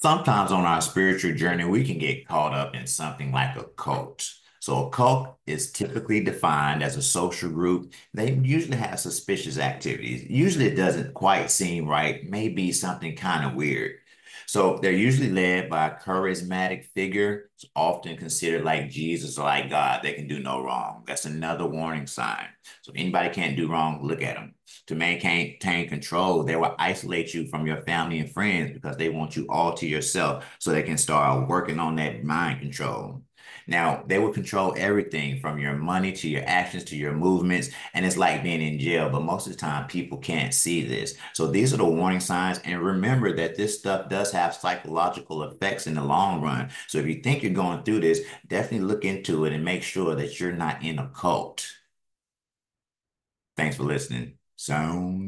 Sometimes on our spiritual journey, we can get caught up in something like a cult. So, a cult is typically defined as a social group. They usually have suspicious activities. Usually, it doesn't quite seem right, maybe something kind of weird. So, they're usually led by a charismatic figure, it's often considered like Jesus or like God. They can do no wrong. That's another warning sign. So, anybody can't do wrong, look at them. To maintain control, they will isolate you from your family and friends because they want you all to yourself so they can start working on that mind control. Now, they will control everything from your money to your actions to your movements. And it's like being in jail, but most of the time people can't see this. So these are the warning signs. And remember that this stuff does have psychological effects in the long run. So if you think you're going through this, definitely look into it and make sure that you're not in a cult. Thanks for listening. Sound